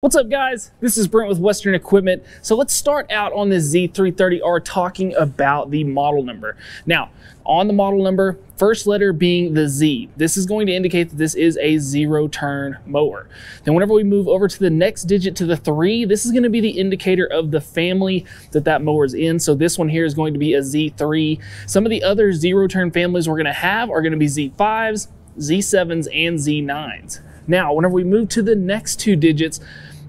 What's up guys? This is Brent with Western Equipment. So let's start out on the Z330R talking about the model number. Now, on the model number, first letter being the Z. This is going to indicate that this is a zero turn mower. Then whenever we move over to the next digit to the three, this is gonna be the indicator of the family that that mower is in. So this one here is going to be a Z3. Some of the other zero turn families we're gonna have are gonna be Z5s, Z7s, and Z9s. Now, whenever we move to the next two digits,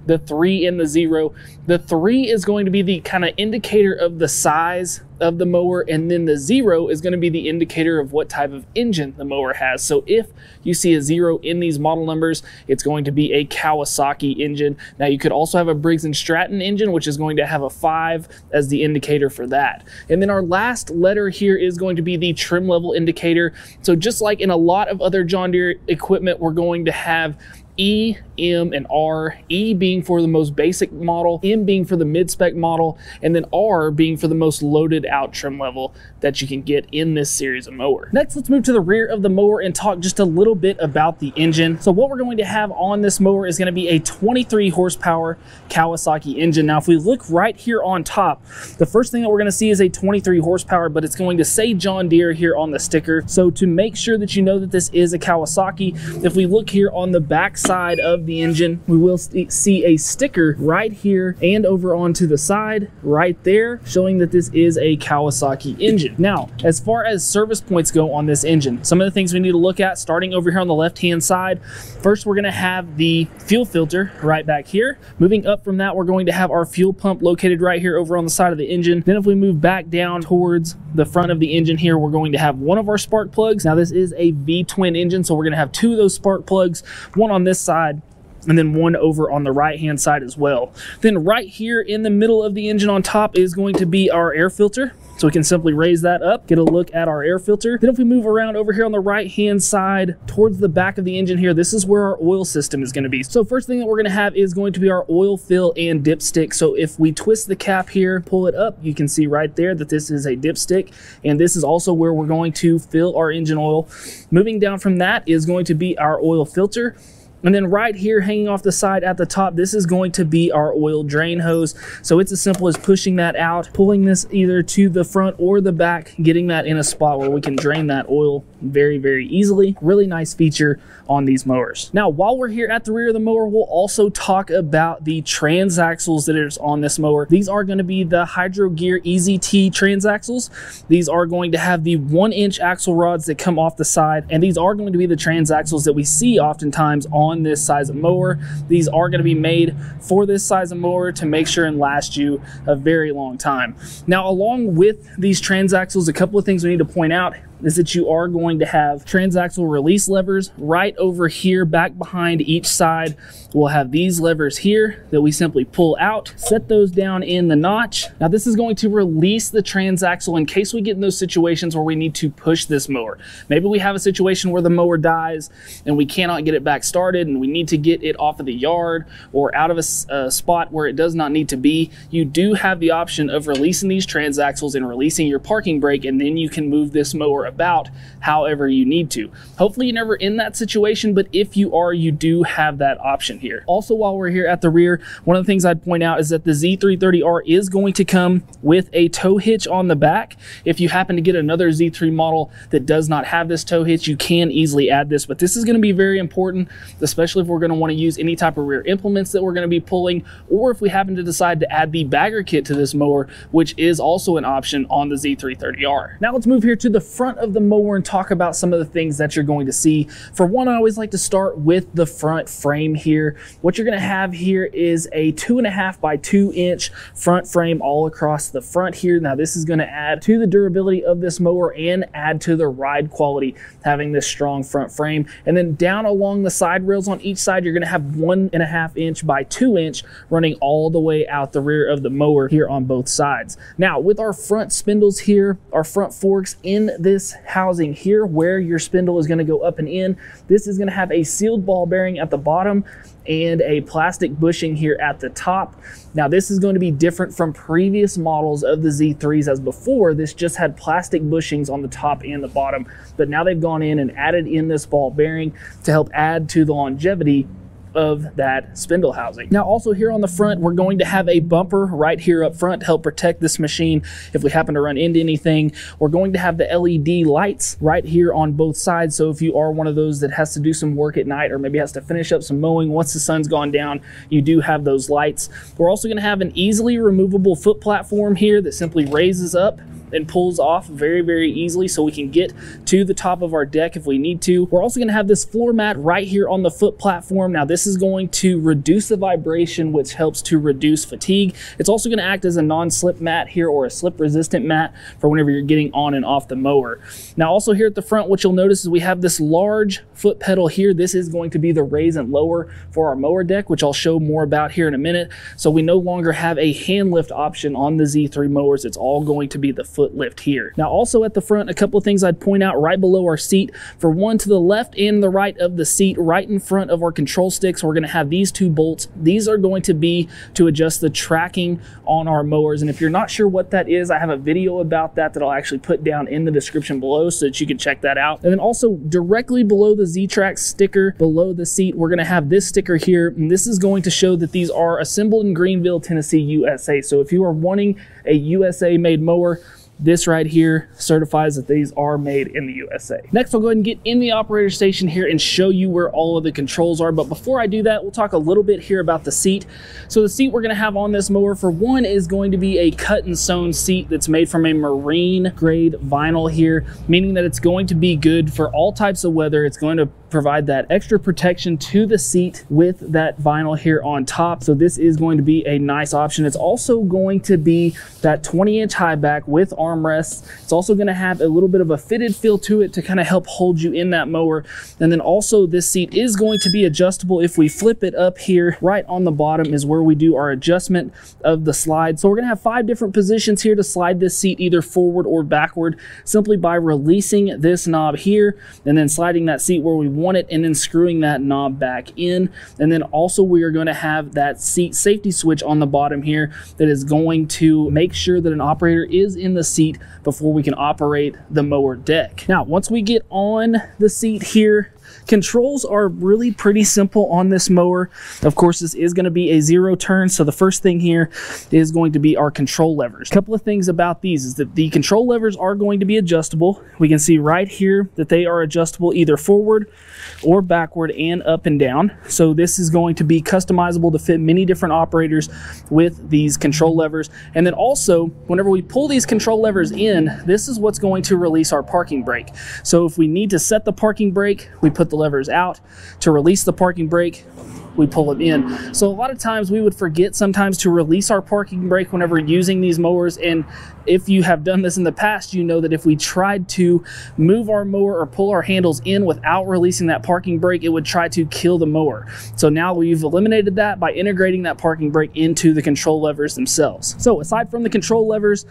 the three and the zero. The three is going to be the kind of indicator of the size of the mower, and then the zero is going to be the indicator of what type of engine the mower has. So if you see a zero in these model numbers, it's going to be a Kawasaki engine. Now you could also have a Briggs & Stratton engine, which is going to have a five as the indicator for that. And then our last letter here is going to be the trim level indicator. So just like in a lot of other John Deere equipment, we're going to have E, M, and R. E being for the most basic model, M being for the mid-spec model, and then R being for the most loaded out trim level that you can get in this series of mower. Next, let's move to the rear of the mower and talk just a little bit about the engine. So what we're going to have on this mower is going to be a 23 horsepower Kawasaki engine. Now, if we look right here on top, the first thing that we're going to see is a 23 horsepower, but it's going to say John Deere here on the sticker. So to make sure that you know that this is a Kawasaki, if we look here on the back side of the engine, we will see a sticker right here and over onto the side right there showing that this is a Kawasaki engine. Now, as far as service points go on this engine, some of the things we need to look at starting over here on the left hand side, first we're gonna have the fuel filter right back here. Moving up from that, we're going to have our fuel pump located right here over on the side of the engine. Then if we move back down towards the front of the engine here, we're going to have one of our spark plugs. Now this is a V-twin engine, so we're gonna have two of those spark plugs, one on this this side and then one over on the right hand side as well. Then right here in the middle of the engine on top is going to be our air filter. So we can simply raise that up, get a look at our air filter. Then if we move around over here on the right hand side towards the back of the engine here, this is where our oil system is gonna be. So first thing that we're gonna have is going to be our oil fill and dipstick. So if we twist the cap here, pull it up, you can see right there that this is a dipstick. And this is also where we're going to fill our engine oil. Moving down from that is going to be our oil filter. And then right here hanging off the side at the top, this is going to be our oil drain hose. So it's as simple as pushing that out, pulling this either to the front or the back, getting that in a spot where we can drain that oil very, very easily. Really nice feature on these mowers. Now, while we're here at the rear of the mower, we'll also talk about the transaxles that is on this mower. These are gonna be the Hydro Gear EZT transaxles. These are going to have the one inch axle rods that come off the side, and these are going to be the transaxles that we see oftentimes on on this size of mower. These are going to be made for this size of mower to make sure and last you a very long time. Now, along with these transaxles, a couple of things we need to point out is that you are going to have transaxle release levers right over here back behind each side. We'll have these levers here that we simply pull out, set those down in the notch. Now this is going to release the transaxle in case we get in those situations where we need to push this mower. Maybe we have a situation where the mower dies and we cannot get it back started and we need to get it off of the yard or out of a, a spot where it does not need to be. You do have the option of releasing these transaxles and releasing your parking brake and then you can move this mower about however you need to. Hopefully you're never in that situation, but if you are, you do have that option here. Also, while we're here at the rear, one of the things I'd point out is that the Z330R is going to come with a tow hitch on the back. If you happen to get another Z3 model that does not have this tow hitch, you can easily add this, but this is gonna be very important, especially if we're gonna wanna use any type of rear implements that we're gonna be pulling, or if we happen to decide to add the bagger kit to this mower, which is also an option on the Z330R. Now let's move here to the front of the mower and talk about some of the things that you're going to see. For one, I always like to start with the front frame here. What you're gonna have here is a two and a half by two inch front frame all across the front here. Now this is gonna add to the durability of this mower and add to the ride quality, having this strong front frame. And then down along the side rails on each side, you're gonna have one and a half inch by two inch running all the way out the rear of the mower here on both sides. Now with our front spindles here, our front forks in this housing here where your spindle is going to go up and in. This is going to have a sealed ball bearing at the bottom and a plastic bushing here at the top. Now this is going to be different from previous models of the Z3s as before. This just had plastic bushings on the top and the bottom, but now they've gone in and added in this ball bearing to help add to the longevity of that spindle housing. Now also here on the front, we're going to have a bumper right here up front to help protect this machine if we happen to run into anything. We're going to have the LED lights right here on both sides. So if you are one of those that has to do some work at night or maybe has to finish up some mowing once the sun's gone down, you do have those lights. We're also gonna have an easily removable foot platform here that simply raises up and pulls off very, very easily so we can get to the top of our deck if we need to. We're also gonna have this floor mat right here on the foot platform. Now this is going to reduce the vibration, which helps to reduce fatigue. It's also gonna act as a non-slip mat here or a slip resistant mat for whenever you're getting on and off the mower. Now also here at the front, what you'll notice is we have this large foot pedal here. This is going to be the raise and lower for our mower deck, which I'll show more about here in a minute. So we no longer have a hand lift option on the Z3 mowers. It's all going to be the foot lift here. Now also at the front, a couple of things I'd point out right below our seat. For one to the left and the right of the seat, right in front of our control sticks, we're gonna have these two bolts. These are going to be to adjust the tracking on our mowers. And if you're not sure what that is, I have a video about that that I'll actually put down in the description below so that you can check that out. And then also directly below the ZTrak sticker, below the seat, we're gonna have this sticker here. And this is going to show that these are assembled in Greenville, Tennessee, USA. So if you are wanting a USA made mower, this right here certifies that these are made in the USA. Next, we'll go ahead and get in the operator station here and show you where all of the controls are. But before I do that, we'll talk a little bit here about the seat. So the seat we're gonna have on this mower for one is going to be a cut and sewn seat that's made from a marine grade vinyl here, meaning that it's going to be good for all types of weather. It's going to provide that extra protection to the seat with that vinyl here on top. So this is going to be a nice option. It's also going to be that 20 inch high back with armrests. It's also going to have a little bit of a fitted feel to it to kind of help hold you in that mower. And then also this seat is going to be adjustable. If we flip it up here, right on the bottom is where we do our adjustment of the slide. So we're going to have five different positions here to slide this seat either forward or backward simply by releasing this knob here and then sliding that seat where we want it and then screwing that knob back in. And then also we are going to have that seat safety switch on the bottom here that is going to make sure that an operator is in the seat before we can operate the mower deck. Now, once we get on the seat here, Controls are really pretty simple on this mower. Of course, this is going to be a zero turn. So the first thing here is going to be our control levers. A couple of things about these is that the control levers are going to be adjustable. We can see right here that they are adjustable either forward or backward and up and down. So this is going to be customizable to fit many different operators with these control levers. And then also, whenever we pull these control levers in, this is what's going to release our parking brake. So if we need to set the parking brake, we put the levers out. To release the parking brake, we pull it in. So a lot of times we would forget sometimes to release our parking brake whenever using these mowers. And if you have done this in the past, you know that if we tried to move our mower or pull our handles in without releasing that parking brake, it would try to kill the mower. So now we've eliminated that by integrating that parking brake into the control levers themselves. So aside from the control levers,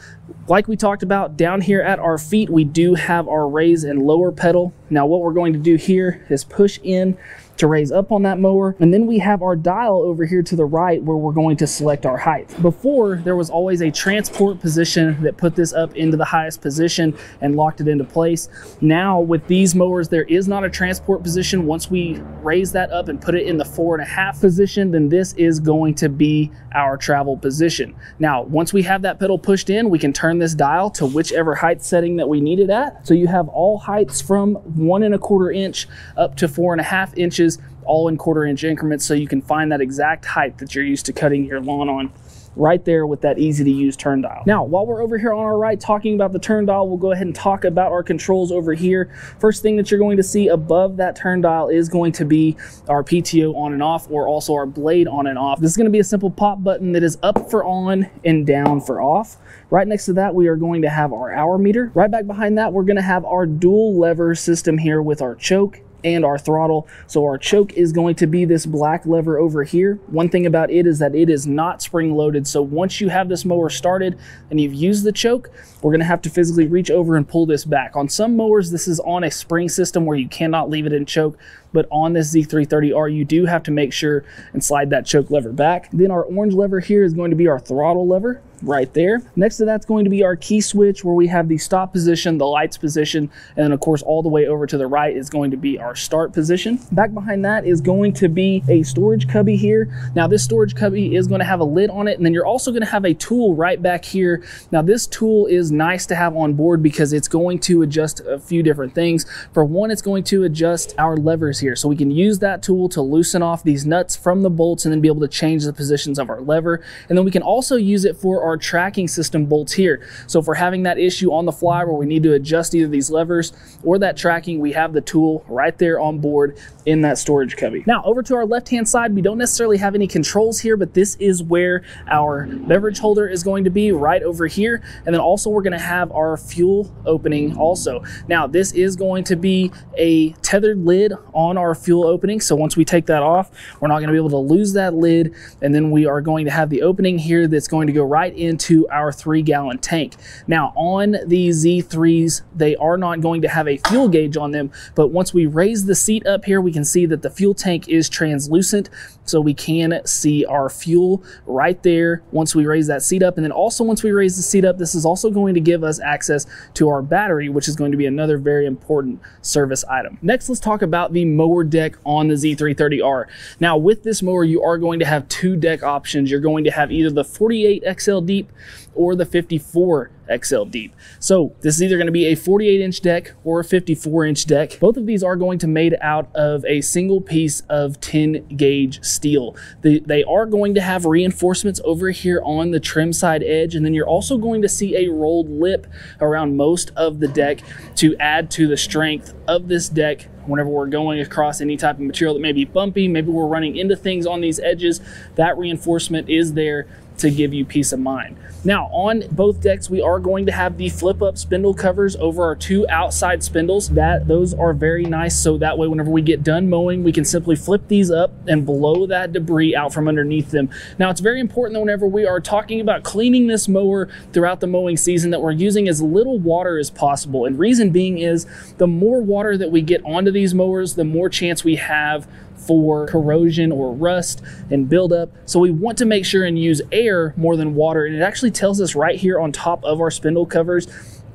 like we talked about down here at our feet, we do have our raise and lower pedal. Now what we're going to do here is push in to raise up on that mower. And then we have our dial over here to the right where we're going to select our height. Before, there was always a transport position that put this up into the highest position and locked it into place. Now with these mowers, there is not a transport position. Once we raise that up and put it in the four and a half position, then this is going to be our travel position. Now, once we have that pedal pushed in, we can turn this dial to whichever height setting that we need it at. So you have all heights from one and a quarter inch up to four and a half inches all in quarter inch increments so you can find that exact height that you're used to cutting your lawn on right there with that easy to use turn dial. Now, while we're over here on our right talking about the turn dial, we'll go ahead and talk about our controls over here. First thing that you're going to see above that turn dial is going to be our PTO on and off or also our blade on and off. This is going to be a simple pop button that is up for on and down for off. Right next to that, we are going to have our hour meter. Right back behind that, we're going to have our dual lever system here with our choke and our throttle. So our choke is going to be this black lever over here. One thing about it is that it is not spring loaded. So once you have this mower started and you've used the choke, we're gonna have to physically reach over and pull this back. On some mowers, this is on a spring system where you cannot leave it in choke, but on this Z330R, you do have to make sure and slide that choke lever back. Then our orange lever here is going to be our throttle lever. Right there. Next to that's going to be our key switch where we have the stop position, the lights position, and then of course all the way over to the right is going to be our start position. Back behind that is going to be a storage cubby here. Now this storage cubby is going to have a lid on it and then you're also going to have a tool right back here. Now this tool is nice to have on board because it's going to adjust a few different things. For one, it's going to adjust our levers here. So we can use that tool to loosen off these nuts from the bolts and then be able to change the positions of our lever. And then we can also use it for our tracking system bolts here. So if we're having that issue on the fly where we need to adjust either these levers or that tracking, we have the tool right there on board in that storage cubby. Now over to our left-hand side, we don't necessarily have any controls here, but this is where our beverage holder is going to be right over here. And then also we're gonna have our fuel opening also. Now this is going to be a tethered lid on our fuel opening. So once we take that off, we're not gonna be able to lose that lid. And then we are going to have the opening here that's going to go right into our three gallon tank. Now on these Z3s, they are not going to have a fuel gauge on them, but once we raise the seat up here, we can see that the fuel tank is translucent so we can see our fuel right there once we raise that seat up. And then also once we raise the seat up, this is also going to give us access to our battery, which is going to be another very important service item. Next, let's talk about the mower deck on the Z330R. Now with this mower, you are going to have two deck options. You're going to have either the 48 XL deep or the 54 XL deep. So this is either going to be a 48 inch deck or a 54 inch deck. Both of these are going to made out of a single piece of 10 gauge steel. The, they are going to have reinforcements over here on the trim side edge and then you're also going to see a rolled lip around most of the deck to add to the strength of this deck whenever we're going across any type of material that may be bumpy, maybe we're running into things on these edges, that reinforcement is there to give you peace of mind. Now on both decks, we are going to have the flip up spindle covers over our two outside spindles. That Those are very nice. So that way, whenever we get done mowing, we can simply flip these up and blow that debris out from underneath them. Now it's very important that whenever we are talking about cleaning this mower throughout the mowing season that we're using as little water as possible. And reason being is the more water that we get onto these mowers, the more chance we have for corrosion or rust and buildup. So we want to make sure and use air more than water. And it actually tells us right here on top of our spindle covers,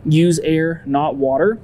use air, not water.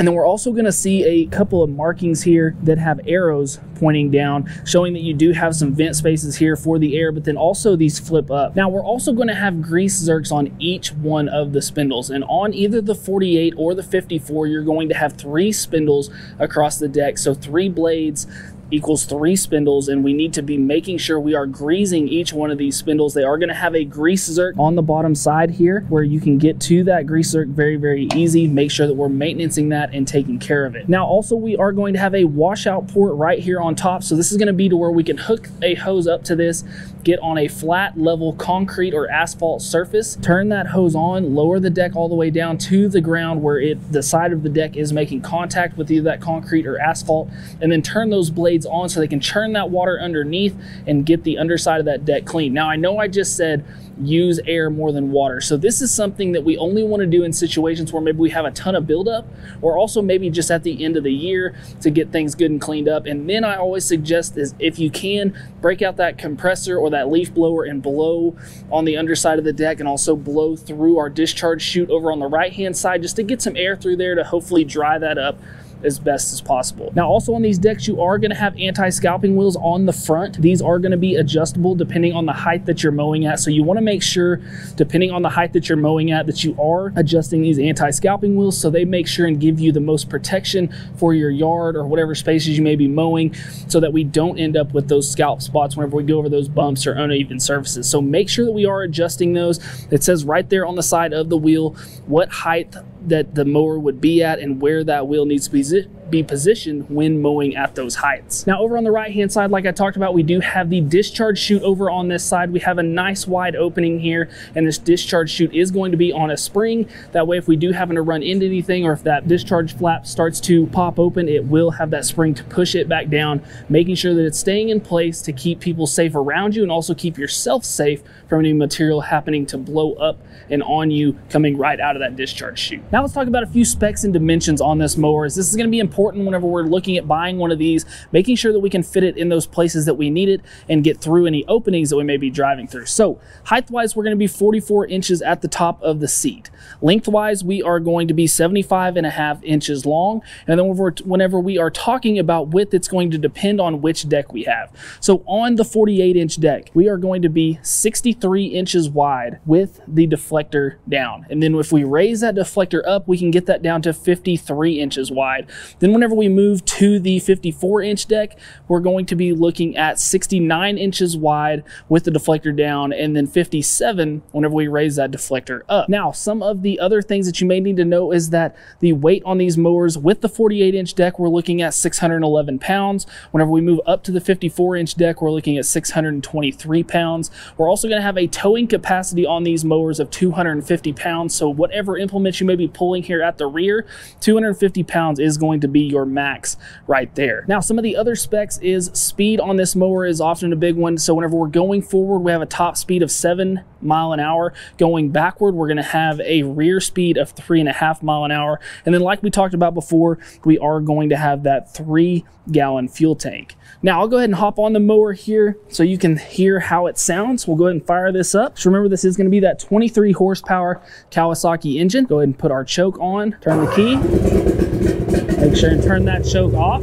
And then we're also gonna see a couple of markings here that have arrows pointing down, showing that you do have some vent spaces here for the air, but then also these flip up. Now we're also gonna have grease zerks on each one of the spindles. And on either the 48 or the 54, you're going to have three spindles across the deck. So three blades equals three spindles and we need to be making sure we are greasing each one of these spindles. They are going to have a grease zerk on the bottom side here where you can get to that grease zerk very, very easy. Make sure that we're maintaining that and taking care of it. Now also we are going to have a washout port right here on top. So this is going to be to where we can hook a hose up to this, get on a flat level concrete or asphalt surface, turn that hose on, lower the deck all the way down to the ground where it the side of the deck is making contact with either that concrete or asphalt, and then turn those blades blades on so they can churn that water underneath and get the underside of that deck clean. Now, I know I just said use air more than water. So this is something that we only want to do in situations where maybe we have a ton of buildup or also maybe just at the end of the year to get things good and cleaned up. And then I always suggest is if you can break out that compressor or that leaf blower and blow on the underside of the deck and also blow through our discharge chute over on the right hand side just to get some air through there to hopefully dry that up as best as possible. Now also on these decks you are going to have anti-scalping wheels on the front. These are going to be adjustable depending on the height that you're mowing at. So you want to make sure depending on the height that you're mowing at that you are adjusting these anti-scalping wheels so they make sure and give you the most protection for your yard or whatever spaces you may be mowing so that we don't end up with those scalp spots whenever we go over those bumps or uneven surfaces. So make sure that we are adjusting those. It says right there on the side of the wheel what height that the mower would be at and where that wheel needs to be be positioned when mowing at those heights. Now over on the right hand side, like I talked about, we do have the discharge chute over on this side. We have a nice wide opening here and this discharge chute is going to be on a spring. That way if we do happen to run into anything or if that discharge flap starts to pop open, it will have that spring to push it back down, making sure that it's staying in place to keep people safe around you and also keep yourself safe from any material happening to blow up and on you coming right out of that discharge chute. Now let's talk about a few specs and dimensions on this mower as this is going to be important important whenever we're looking at buying one of these, making sure that we can fit it in those places that we need it and get through any openings that we may be driving through. So height-wise, we're gonna be 44 inches at the top of the seat. Lengthwise, we are going to be 75 and a half inches long. And then whenever we are talking about width, it's going to depend on which deck we have. So on the 48 inch deck, we are going to be 63 inches wide with the deflector down. And then if we raise that deflector up, we can get that down to 53 inches wide. Then whenever we move to the 54 inch deck, we're going to be looking at 69 inches wide with the deflector down and then 57 whenever we raise that deflector up. Now, some of the other things that you may need to know is that the weight on these mowers with the 48 inch deck, we're looking at 611 pounds. Whenever we move up to the 54 inch deck, we're looking at 623 pounds. We're also going to have a towing capacity on these mowers of 250 pounds. So whatever implements you may be pulling here at the rear, 250 pounds is going to be your max right there. Now, some of the other specs is speed on this mower is often a big one. So whenever we're going forward, we have a top speed of seven mile an hour. Going backward, we're going to have a rear speed of three and a half mile an hour. And then like we talked about before, we are going to have that three gallon fuel tank. Now I'll go ahead and hop on the mower here so you can hear how it sounds. We'll go ahead and fire this up. So remember this is gonna be that 23 horsepower Kawasaki engine. Go ahead and put our choke on, turn the key, make sure and turn that choke off.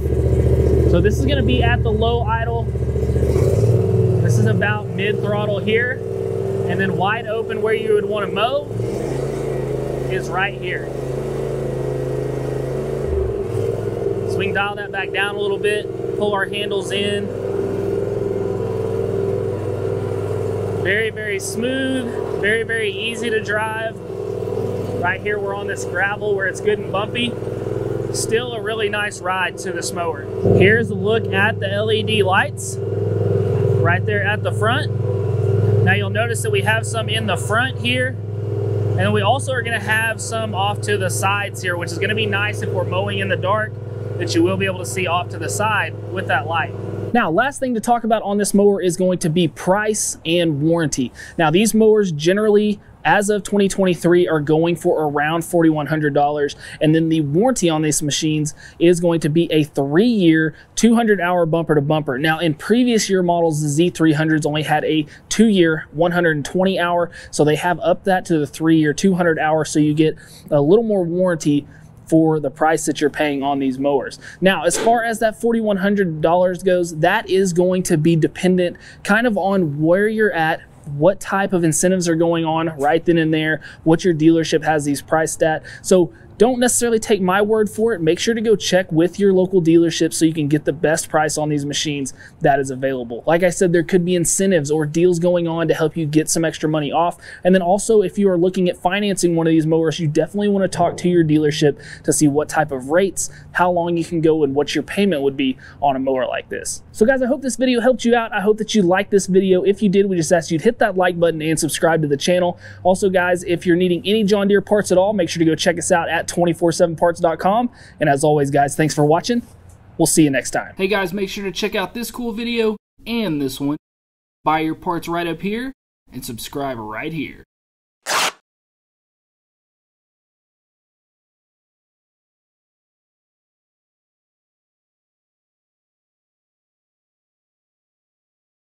So this is gonna be at the low idle. This is about mid throttle here. And then wide open where you would wanna mow is right here. So we can dial that back down a little bit, pull our handles in. Very, very smooth, very, very easy to drive. Right here, we're on this gravel where it's good and bumpy. Still a really nice ride to this mower. Here's a look at the LED lights right there at the front. Now you'll notice that we have some in the front here and we also are gonna have some off to the sides here, which is gonna be nice if we're mowing in the dark that you will be able to see off to the side with that light. Now, last thing to talk about on this mower is going to be price and warranty. Now, these mowers generally as of 2023 are going for around $4,100. And then the warranty on these machines is going to be a three year, 200 hour bumper to bumper. Now, in previous year models, the Z300s only had a two year, 120 hour. So they have upped that to the three year, 200 hour. So you get a little more warranty for the price that you're paying on these mowers. Now, as far as that $4,100 goes, that is going to be dependent kind of on where you're at what type of incentives are going on right then and there, what your dealership has these priced at. So don't necessarily take my word for it. Make sure to go check with your local dealership so you can get the best price on these machines that is available. Like I said, there could be incentives or deals going on to help you get some extra money off. And then also, if you are looking at financing one of these mowers, you definitely want to talk to your dealership to see what type of rates, how long you can go, and what your payment would be on a mower like this. So guys, I hope this video helped you out. I hope that you liked this video. If you did, we just ask you to hit that like button and subscribe to the channel. Also, guys, if you're needing any John Deere parts at all, make sure to go check us out at 247parts.com. And as always, guys, thanks for watching. We'll see you next time. Hey guys, make sure to check out this cool video and this one. Buy your parts right up here and subscribe right here.